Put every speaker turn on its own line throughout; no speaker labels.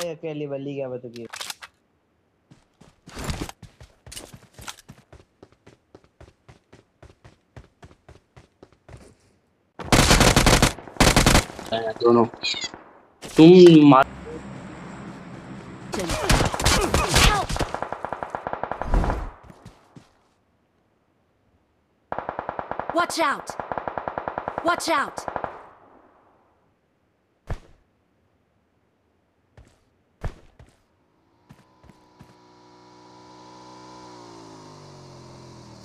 भाई अकेली बल्ली क्या बतकी
दोनों तुम मार
Watch out! Watch out!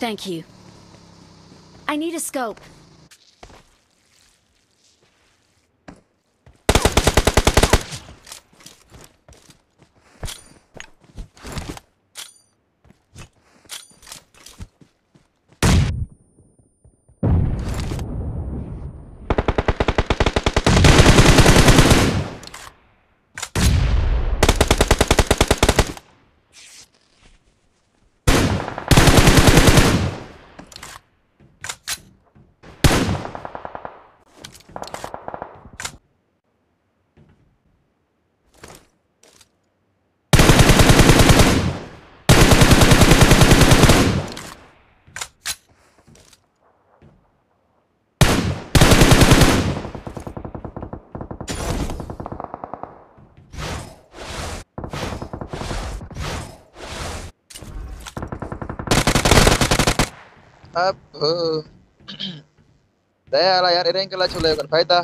Thank you. I need a scope.
अब दया यार इरेंग कला चले फ़ायदा।